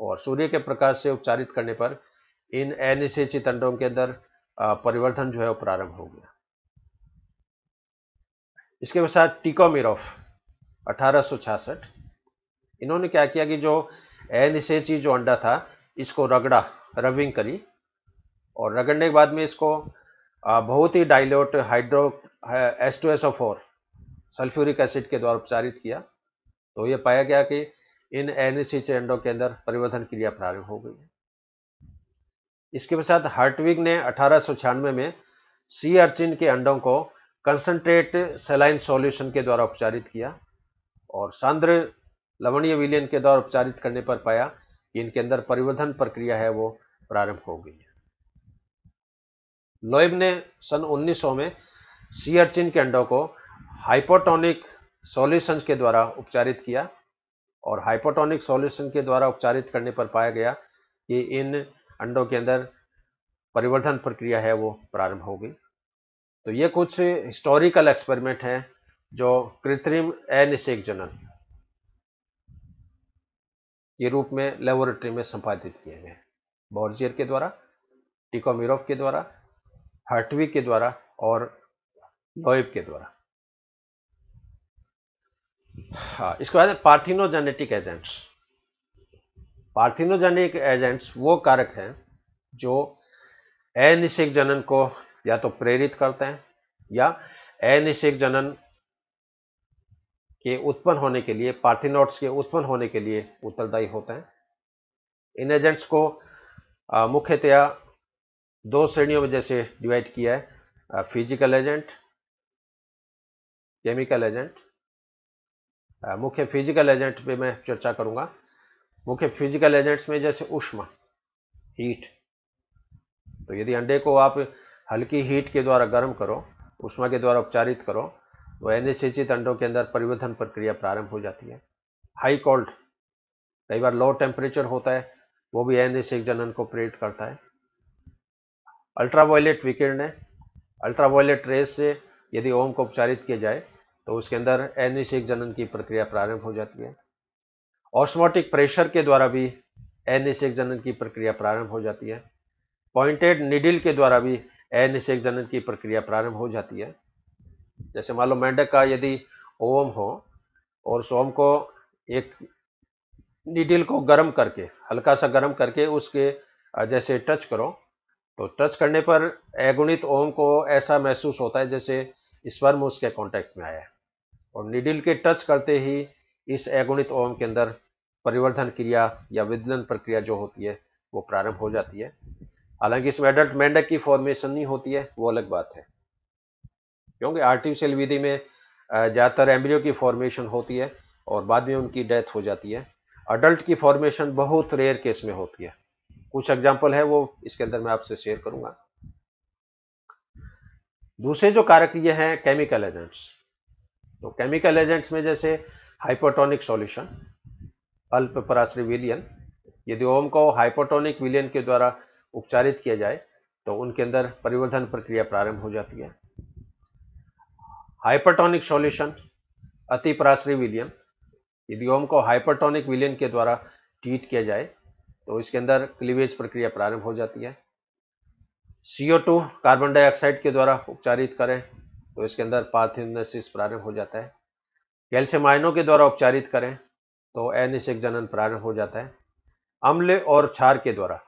और सूर्य के प्रकाश से उपचारित करने पर इन अनिषेचित अंडों के अंदर परिवर्तन जो है वो प्रारंभ हो गया। इसके पश्चात टिकोमिरोफ, अठारह इन्होंने क्या किया कि जो अनिषेची जो अंडा था, इसको रगड़ा रबिंग करी। और रगड़ने के बाद में इसको बहुत ही dilute hydro S two S O four sulphuric acid के द्वारा उपचारित किया। तो ये पाया गया कि इन एनएसी चेंडों के अंदर परिवर्तन क्रिया प्रारंभ हो गई इसके पश्चात हार्टविग ने अठारह सौ छियानवे में सी अर्चिन के अंडों को कंसंट्रेट सेलाइन सॉल्यूशन के द्वारा उपचारित किया और सांद्र लवणीय विलियन के द्वारा उपचारित करने पर पाया कि इनके अंदर परिवर्धन प्रक्रिया है वो प्रारंभ हो गई है। लोइब ने सन 1900 में सी अर्चिन के अंडों को हाइपोटोनिक सॉल्यूशंस के द्वारा उपचारित किया और हाइपोटोनिक सॉल्यूशन के द्वारा उपचारित करने पर पाया गया कि इन अंडों के अंदर परिवर्धन प्रक्रिया है, वो प्रारंभ हो गई। तो ये कुछ हिस्टोरिकल एक्सपेरिमेंट हैं जो कृत्रिम अनिषेक जनन के रूप में लेबोरेटरी में संपादित किए गए बोर्जियर के द्वारा, टिकोमिरोव के द्वारा, हर्टवी के द्वारा और लोइब के द्वारा। हाँ इसके बाद पार्थिनोजेनेटिक एजेंट्स। पार्थिनोजेनिक एजेंट्स वो कारक हैं जो अनिषेक जनन को या तो प्रेरित करते हैं या अनिषेक जनन के उत्पन्न होने के लिए पार्थिनोट्स के उत्पन्न होने के लिए उत्तरदायी होते हैं। इन एजेंट्स को मुख्यतया दो श्रेणियों में जैसे डिवाइड किया है फ़िज़िकल एजेंट केमिकल एजेंट मुख्य फ़िज़िकल एजेंट पे मैं चर्चा करूँगा। मुख्य फ़िज़िकल एजेंट्स में जैसे उष्मा हीट तो यदि अंडे को आप हल्की हीट के द्वारा गर्म करो, उष्मा के द्वारा उपचारित करो तो अनिश्चित अंडों के अंदर परिवर्तन प्रक्रिया प्रारंभ हो जाती है। हाई कोल्ड कई बार लो टेम्परेचर होता है वो भी अनिश्चित जनन को प्रेरित करता है। अल्ट्रावायलेट विकिरण है। अल्ट्रावायलेट रेस से यदि ओम को उपचारित किया जाए तो उसके अंदर अनिषेक जनन की प्रक्रिया प्रारंभ हो जाती है। ऑस्मोटिक प्रेशर के द्वारा भी अनिषेक जनन की प्रक्रिया प्रारंभ हो जाती है। पॉइंटेड निडिल के द्वारा भी अनिषेक जनन की प्रक्रिया प्रारंभ हो जाती है। जैसे मान लो मेंढक का यदि ओम हो, और उस ओम को एक निडिल को गर्म करके, हल्का सा गर्म करके उसके जैसे टच करो। तो टच करने पर अगुणित ओम को ऐसा महसूस होता है जैसे स्पर्म उसके कांटेक्ट में आया है। और निडिल के टच करते ही इस अगुणित ओम के अंदर परिवर्धन क्रिया या विदलन प्रक्रिया जो होती है, वो प्रारंभ हो जाती है। हालाँकि इसमें एडल्ट मेंढक की फॉर्मेशन नहीं होती है, वो अलग बात है। क्योंकि आर्टिफिशियल विधि में ज़्यादातर एम्ब्रियो की फॉर्मेशन होती है और बाद में उनकी डेथ हो जाती है। अडल्ट की फॉर्मेशन बहुत रेयर केस में होती है। कुछ एग्ज़ाम्पल है, वो इसके अंदर मैं आपसे शेयर करूँगा। दूसरे जो कारक ये हैं केमिकल एजेंट्स तो केमिकल एजेंट्स में जैसे हाइपोटोनिक सॉल्यूशन अल्प पराश्री विलियन। यदि ओम को हाइपोटोनिक विलियन के द्वारा उपचारित किया जाए तो उनके अंदर परिवर्धन प्रक्रिया प्रारंभ हो जाती है। हाइपरटोनिक सॉल्यूशन अति पराश्री विलियन। ओम को हाइपरटोनिक विलियन के द्वारा ट्रीट किया जाए तो इसके अंदर क्लीवेज प्रक्रिया प्रारंभ हो जाती है। CO2 कार्बन डाइऑक्साइड के द्वारा उपचारित करें तो इसके अंदर पार्थिनसिस प्रारंभ हो जाता है। कैल्शियम आयनों के द्वारा उपचारित करें तो अनिषेक जनन प्रारंभ हो जाता है। अम्ल और क्षार के द्वारा।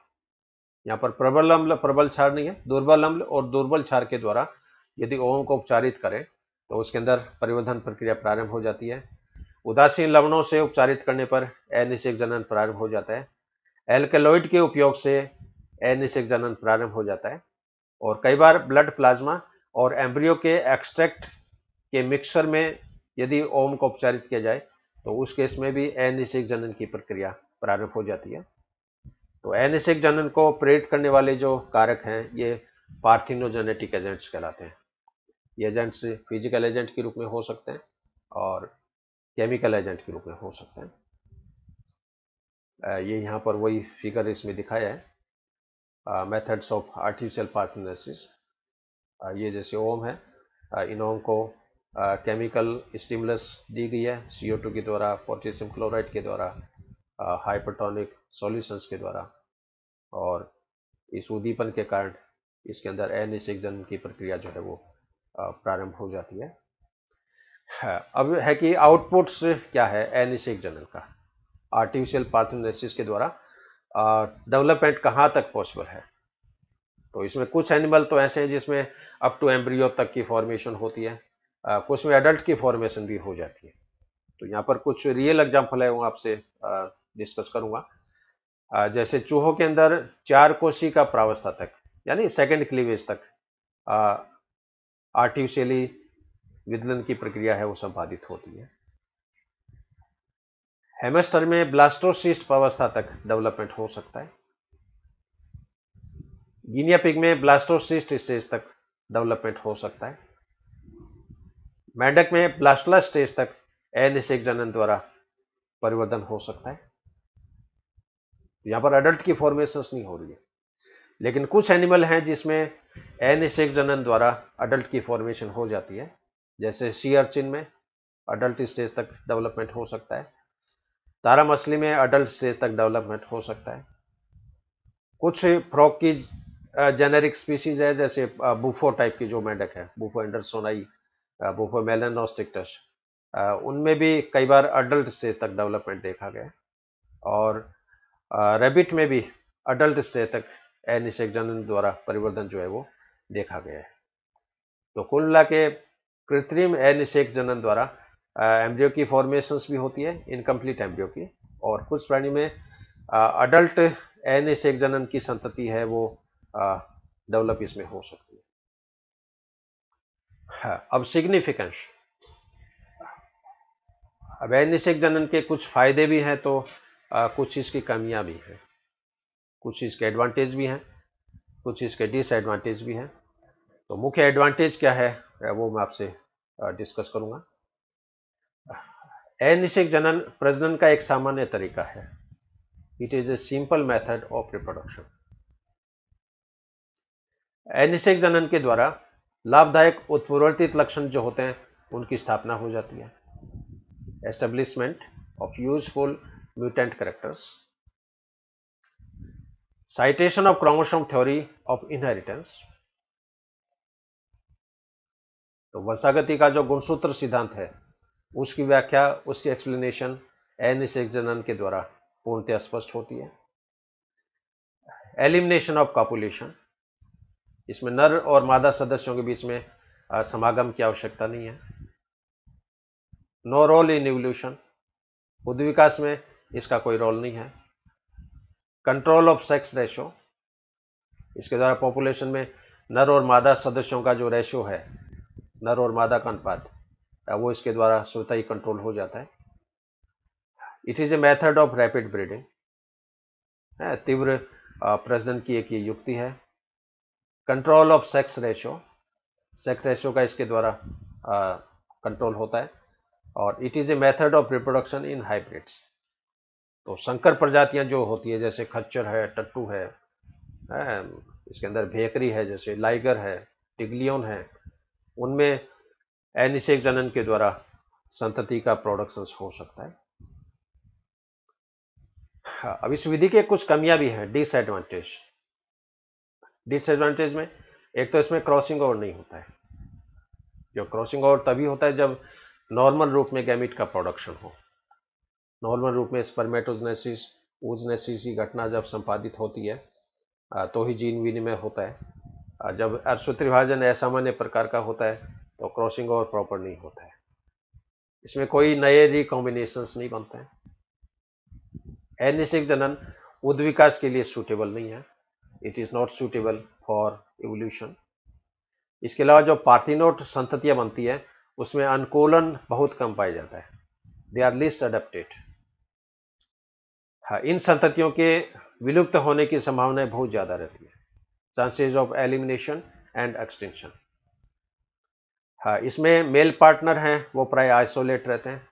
यहाँ पर प्रबल अम्ल, प्रबल क्षार नहीं है, दुर्बल अम्ल और दुर्बल क्षार के द्वारा यदि ओम को उपचारित करें तो उसके अंदर परिवर्धन प्रक्रिया प्रारंभ हो जाती है। उदासीन लवणों से उपचारित करने पर अनिषेक जनन प्रारंभ हो जाता है। एल्केलॉइड के उपयोग से अनिषेक जनन प्रारंभ हो जाता है और कई बार ब्लड प्लाज्मा और एम्ब्रियो के एक्सट्रैक्ट के मिक्सर में यदि ओम को उपचारित किया जाए तो उस केस में भी अनिषेक जनन की प्रक्रिया प्रारंभ हो जाती है। तो अनिषेक जनन को प्रेरित करने वाले जो कारक हैं, ये पार्थिनोजेनेटिक एजेंट्स कहलाते हैं। ये एजेंट्स फ़िज़िकल एजेंट के रूप में हो सकते हैं और केमिकल एजेंट के रूप में हो सकते हैं। ये यहाँ पर वही फिगर इसमें दिखाया है। मेथड्स ऑफ़ आर्टिफिशियल पार्टनरसिस ये जैसे ओम है। इन ओम को केमिकल स्टिमुलस दी गई है CO2 के द्वारा पोटेशियम क्लोराइड के द्वारा हाइपरटोनिक सॉल्यूशंस के द्वारा। और इस उद्दीपन के कारण इसके अंदर अनिषेक जन्म की प्रक्रिया जो है वो प्रारंभ हो जाती है। अब है कि आउटपुट्स क्या है? अनिषेक जनन का। आर्टिफिशियल पार्थोनेसिस के द्वारा डेवलपमेंट कहाँ तक पॉसिबल है? तो इसमें कुछ एनिमल तो ऐसे हैं जिसमें अप टू एम्ब्रियो तक की फॉर्मेशन होती है आ, कुछ में एडल्ट की फॉर्मेशन भी हो जाती है। तो यहाँ पर कुछ रियल एग्ज़ाम्पल है वो आपसे डिस्कस करूँगा। जैसे चूहों के अंदर चार कोशी का प्रावस्था तक यानी सेकेंड क्लीवेज तक आर्टिफिशियली विदलन की प्रक्रिया है, वो संपादित होती है। हेमेस्टर में ब्लास्टोसिस्ट अवस्था तक डेवलपमेंट हो सकता है। गिनिया पिग में ब्लास्टोसिस्ट स्टेज तक डेवलपमेंट हो सकता है। मेंढक में ब्लास्टला स्टेज तक अनिषेक जनन द्वारा परिवर्तन हो सकता है। यहाँ पर अडल्ट की फॉर्मेशन नहीं हो रही है। लेकिन कुछ एनिमल हैं जिसमें अनिषेक जनन द्वारा अडल्ट की फॉर्मेशन हो जाती है। जैसे सी अर्चिन में अडल्ट स्टेज तक डेवलपमेंट हो सकता है। तारा मछली में अडल्ट स्टेज तक डेवलपमेंट हो सकता है। कुछ फ्रॉक की जेनेरिक स्पीसीज है, जैसे बुफो टाइप की जो मेंढक है बुफो एंडरसोनाई बुफो मेलेनोस्टिक्टस उनमें भी कई बार अडल्ट स्टेज तक डेवलपमेंट देखा गया और रेबिट में भी अडल्ट स्टेज तक एनिसेक जनन द्वारा परिवर्तन जो है वो देखा गया है। तो कुल मिला के कृत्रिम एनिसेक जनन द्वारा एम्ब्रियो की फॉर्मेशंस भी होती है इनकम्प्लीट एम्ब्रियो की। और कुछ प्राणी में अडल्ट एनिसेक जनन की संतति है वो डेवलप इसमें हो सकती है। हाँ, अब सिग्निफिकेंस अब एनिसेक जनन के कुछ फ़ायदे भी हैं तो आ, कुछ इसकी कमियाँ भी हैं। कुछ इसके एडवांटेज भी हैं कुछ इसके डिसएडवांटेज भी हैं। तो मुख्य एडवांटेज क्या है? वो मैं आपसे डिस्कस करूँगा। अनिषेक जनन, प्रजनन का एक सामान्य तरीका है। It is a simple method of reproduction अनिषेक जनन के द्वारा लाभदायक उत्परिवर्तित लक्षण जो होते हैं, उनकी स्थापना हो जाती है। Establishment of useful mutant characters citation of chromosome theory of inheritance तो वंशागति का जो गुणसूत्र सिद्धांत है, उसकी व्याख्या, उसकी एक्सप्लेनेशन एनिसेक जनन के द्वारा पूर्णतः स्पष्ट होती है। एलिमिनेशन ऑफ़ कॉपुलेशन इसमें नर और मादा सदस्यों के बीच में समागम की आवश्यकता नहीं है। नो रोल इन इवोल्यूशन बुद्ध विकास में इसका कोई रोल नहीं है। कंट्रोल ऑफ़ सेक्स रेशो इसके द्वारा पॉपुलेशन में नर और मादा सदस्यों का जो रेशियो है नर और मादा का अनुपात वो इसके द्वारा स्वतः ही कंट्रोल हो जाता है। It is a method of rapid breeding तीव्र प्रजनन की एक ये युक्ति है। Control of sex ratio sex ratio का इसके द्वारा कंट्रोल होता है। और it is a method of reproduction in hybrids तो संकर प्रजातियाँ जो होती है जैसे खच्चर है टट्टू है, है इसके अंदर भेकरी है जैसे लाइगर है टिगलियन है उनमें एनिसेक जनन के द्वारा संतति का प्रोडक्शन हो सकता है। हाँ, अब इस विधि के कुछ कमियाँ भी हैं डिसएडवांटेज डिसएडवांटेज में एक तो इसमें क्रॉसिंग ओवर नहीं होता है। जो क्रॉसिंग ओवर तभी होता है जब नॉर्मल रूप में गैमिट का प्रोडक्शन हो। नॉर्मल रूप में स्पर्मेटोजनेसिस ऊजनेसिस की घटना जब संपादित होती है तो ही जीन विनिमय होता है। जब अर्शुत्र विभाजन असामान्य प्रकार का होता है तो क्रॉसिंग ओवर प्रॉपर नहीं होता है। इसमें कोई नए रिकॉम्बिनेशन नहीं बनते हैं। एनिसिक जनन उद्विकास के लिए सूटेबल नहीं है। It is not suitable for evolution इसके अलावा जो पार्थिनोट संततियाँ बनती है, उसमें अनुकूलन बहुत कम पाया जाता है। दे आर लिस्ट अडेप्टेड हाँ इन संततियों के विलुप्त होने की संभावनाएँ बहुत ज़्यादा रहती है। Chances of elimination and extension हाँ इसमें मेल पार्टनर हैं, वो प्राय आइसोलेट रहते हैं।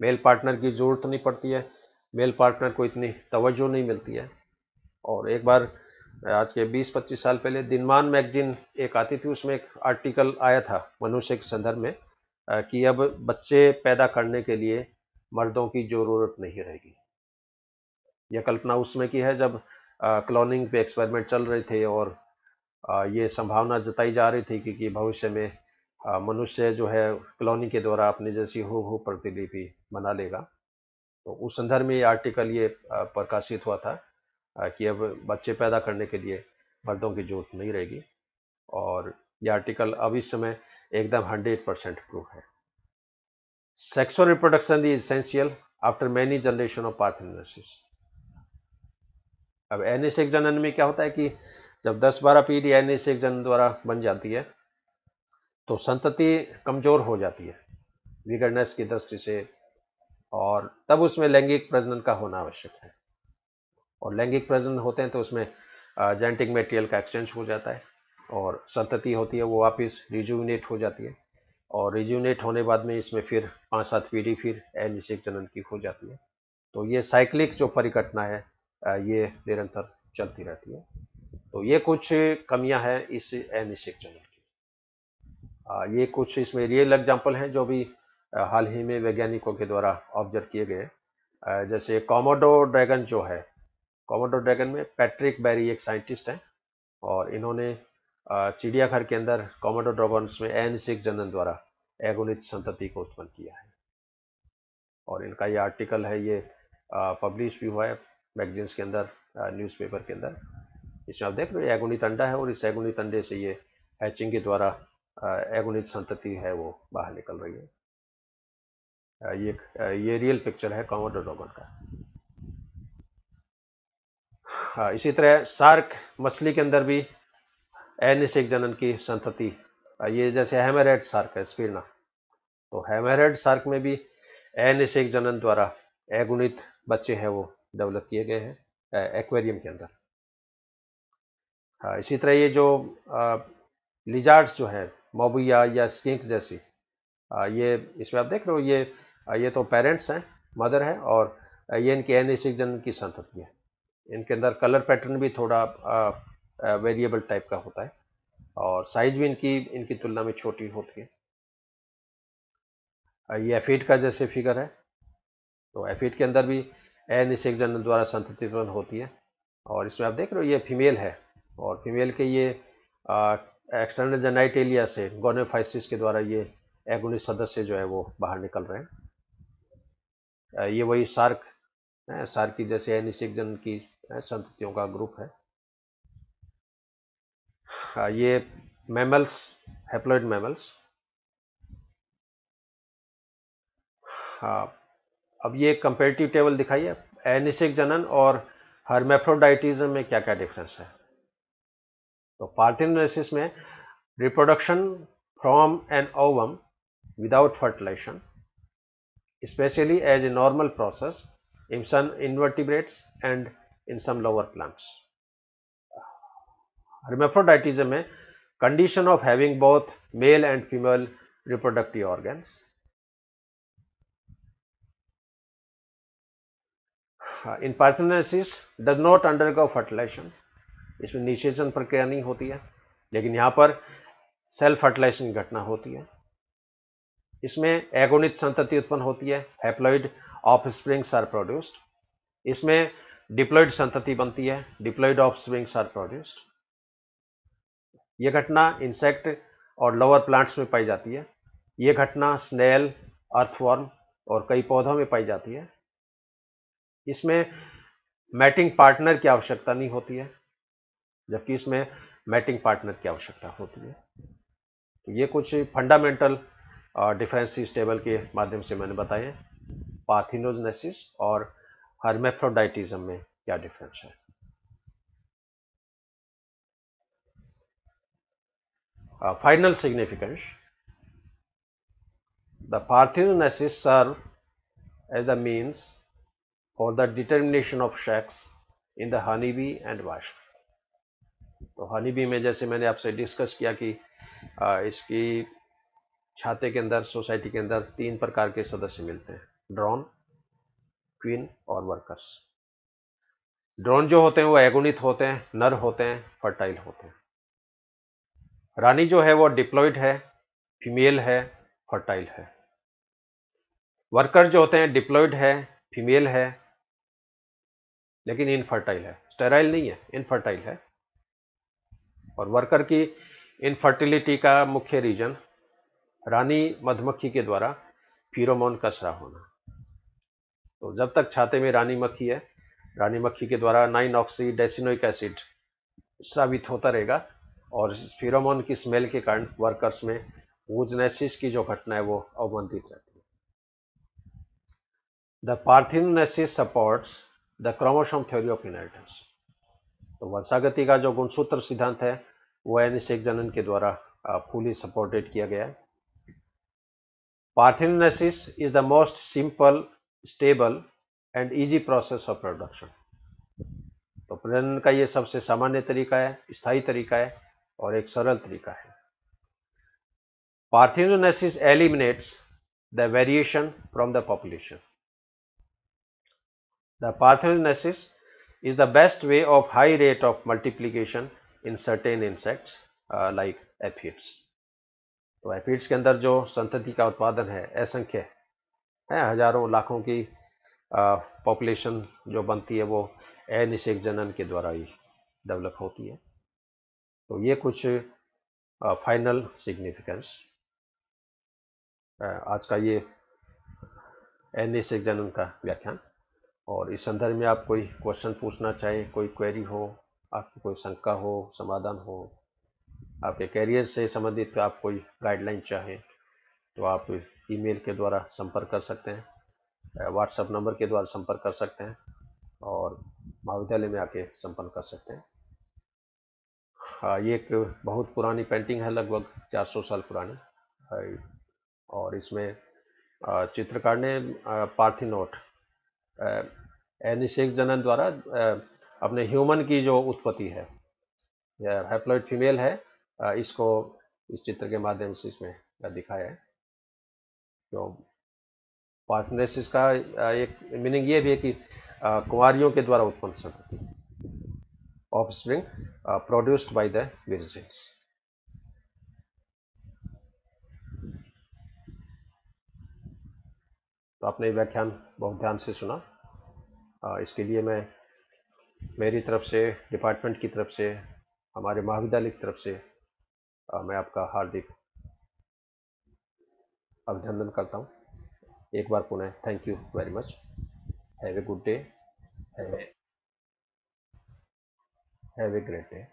मेल पार्टनर की ज़रूरत नहीं पड़ती है। मेल पार्टनर को इतनी तवज्जो नहीं मिलती है। और एक बार, आज के 20-25 साल पहले दिनमान मैगजीन एक आती थी, उसमें एक आर्टिकल आया था मनुष्य के संदर्भ में कि अब बच्चे पैदा करने के लिए मर्दों की ज़रूरत नहीं रहेगी। यह कल्पना उसमें की है जब क्लोनिंग पे एक्सपेरिमेंट चल रहे थे और ये संभावना जताई जा रही थी कि भविष्य में मनुष्य जो है, कॉलोनी के द्वारा अपने जैसी हो हो प्रतिलिपि बना लेगा। तो उस संदर्भ में ये आर्टिकल ये प्रकाशित हुआ था कि अब बच्चे पैदा करने के लिए मर्दों की ज़रूरत नहीं रहेगी और ये आर्टिकल अब इस समय एकदम हंड्रेड परसेंट प्रूफ है। Sexual reproduction is essential after many generation of parthenogenesis अब एनिसेक जनन में क्या होता है कि जब 10-12 पीढ़ी एनिसेक जनन द्वारा बन जाती है तो संतति कमज़ोर हो जाती है विगड़नेस की दृष्टि से, और तब उसमें लैंगिक प्रजनन का होना आवश्यक है। और लैंगिक प्रजनन होते हैं तो उसमें जेनेटिक मेटेरियल का एक्सचेंज हो जाता है, और संतति होती है वो वापस रिज्यूनेट हो जाती है, और रिज्यूनेट होने बाद में इसमें फिर पाँच सात पीढ़ी फिर अनिषेक जनन की हो जाती है। तो ये साइक्लिक जो परिघटना है ये निरंतर चलती रहती है। तो ये कुछ कमियाँ हैं इस अनिषेक जनन की। ये कुछ इसमें रियल एग्ज़ाम्पल हैं जो भी हाल ही में वैज्ञानिकों के द्वारा ऑब्ज़र्व किए गए। जैसे कॉमोडो ड्रैगन जो है कॉमोडो ड्रैगन में पैट्रिक बैरी एक साइंटिस्ट हैं और इन्होंने चिड़ियाघर के अंदर कॉमोडो ड्रैगन्स में एनसिक जनन द्वारा एगोनित संतति को उत्पन्न किया है। और इनका ये आर्टिकल है, ये पब्लिश भी हुआ है मैगजीन्स के अंदर न्यूज़पेपर के अंदर। इसमें आप देख रहे हो एगुनित अंडा है और इस एगुनित अंडे से ये हैचिंग के द्वारा एगुनित संतति है वो बाहर निकल रही है। ये ये रियल पिक्चर है कॉमोडो ड्रैगन का। हाँ इसी तरह सार्क मछली के अंदर भी एनिसिक जनन की संतति। ये जैसे हेमरेड सार्क है स्पीरना तो हेमरेड सार्क में भी एनिसिक जनन द्वारा एगुणित बच्चे हैं वो डेवलप किए गए हैं एक्वेरियम के अंदर। इसी तरह ये जो लिजार्ड्स जो है, मोबिया या स्किंक जैसी ये इसमें आप देख रहे हो, ये ये तो पेरेंट्स हैं मदर है और ये इनके एनिसिक जनन की संतति है। इनके अंदर कलर पैटर्न भी थोड़ा वेरिएबल टाइप का होता है और साइज़ भी इनकी इनकी तुलना में छोटी होती है। ये एफिड का जैसे फिगर है तो एफिड के अंदर भी एनिसेक जन द्वारा संतति होती है और इसमें आप देख रहे हो, ये फीमेल है। और फीमेल के ये एक्सटर्नल जेनाइटेलिया से गोनेफाइसिस के द्वारा ये एगुनिक सदस्य जो है वो बाहर निकल रहे हैं। ये वही सार्क है, सार्क की जैसे एनिसिक जन की संततियों का ग्रुप है। ये मैमल्स हैप्लॉइड मैमल्स अब ये कंपेरेटिव टेबल दिखाइए एनिसिक जनन और हर्मेफ्रोडाइटिज्म में क्या क्या डिफरेंस है? So, parthenogenesis में reproduction from an ovum without fertilization especially as a normal process in some invertebrates and in some lower plants. Hermaphroditism में condition of having both male and female reproductive organs. in parthenogenesis does not undergo fertilization इसमें निषेचन प्रक्रिया नहीं होती है, लेकिन यहाँ पर सेल फर्टिलाइजेशन घटना होती है। इसमें एगोनित संतति उत्पन्न होती है haploid offsprings are produced इसमें डिप्लॉइड संतति बनती है diploid offsprings are produced यह घटना इंसेक्ट और लोअर प्लांट्स में पाई जाती है। यह घटना स्नेल अर्थवर्म और कई पौधों में पाई जाती है। इसमें मैटिंग पार्टनर की आवश्यकता नहीं होती है। जबकि इसमें मैटिंग पार्टनर की आवश्यकता होती है। तो ये कुछ फंडामेंटल डिफरेंसेस टेबल के माध्यम से मैंने बताए पाथिनोजनेसिस और हर्मेफ्रोडाइटिज्म में क्या डिफरेंस है? Final significance the parthenogenesis serve as the means for the determination of sex in the honey bee and wasp तो हनी बी में जैसे मैंने आपसे डिस्कस किया कि इसकी छाते के अंदर सोसाइटी के अंदर तीन प्रकार के सदस्य मिलते हैं। ड्रोन क्वीन और वर्कर्स ड्रोन जो होते हैं वो एगुणित होते हैं, नर होते हैं फर्टाइल होते हैं। रानी जो है वो डिप्लॉयड है फीमेल है फर्टाइल है। वर्कर जो होते हैं डिप्लॉयड है फीमेल है, लेकिन इनफर्टाइल है। स्टेराइल नहीं है इनफर्टाइल है। और वर्कर की इनफर्टिलिटी का मुख्य रीजन रानी मधुमक्खी के द्वारा फिरोमोन का स्राव होना। तो जब तक छाते में रानी मक्खी है, रानी मक्खी के द्वारा नाइन ऑक्सी डेसिनोइक एसिड स्रावित होता रहेगा और फिरोमोन की स्मेल के कारण वर्कर्स में वूजनेसिस की जो घटना है वो अवमंदित रहती है। The parthenogenesis supports the chromosome theory of inheritance तो वर्षागति का जो गुणसूत्र सिद्धांत है, वो एनिसेक जनन के द्वारा फुली सपोर्टेड किया गया है। Parthenogenesis is the most simple stable and easy process of production तो प्रजनन का ये सबसे सामान्य तरीका है, स्थायी तरीका है और एक सरल तरीका है। Parthenogenesis eliminates the variation from the population the parthenogenesis is the best way of high rate of multiplication in certain insects uh, like aphids. तो एफिड्स के अंदर जो संतति का उत्पादन है असंख्य है हज़ारों लाखों की पॉपुलेशन जो बनती है वो अनिषेक जनन के द्वारा ही डेवलप होती है तो ये कुछ फाइनल सिग्निफिकेंस आज का ये अनिषेक जनन का व्याख्यान और इस संदर्भ में आप कोई क्वेश्चन पूछना चाहें, कोई क्वेरी हो, आपकी कोई शंका हो, समाधान हो आपके कैरियर से संबंधित आप कोई गाइडलाइन चाहें तो आप ईमेल के द्वारा संपर्क कर सकते हैं व्हाट्सएप नंबर के द्वारा संपर्क कर सकते हैं, और महाविद्यालय में आके संपर्क कर सकते हैं। हाँ ये एक बहुत पुरानी पेंटिंग है, लगभग 400 साल पुरानी। और इसमें चित्रकार ने पार्थिनोट एनिसेक्स जनन द्वारा अपने ह्यूमन की जो उत्पत्ति है, या हैप्लॉइड फीमेल है इसको इस चित्र के माध्यम से इसमें दिखाया है। तो पार्थनेसिस का एक मीनिंग ये भी है कि कुमारियों के द्वारा उत्पन्न संतति offspring produced by the virgins तो आपने व्याख्यान बहुत ध्यान से सुना। आ, इसके लिए मैं मेरी तरफ़ से डिपार्टमेंट की तरफ़ से हमारे महाविद्यालय की तरफ़ से आ, मैं आपका हार्दिक अभिनंदन करता हूँ। एक बार पुनः thank you very much have a good day have a great day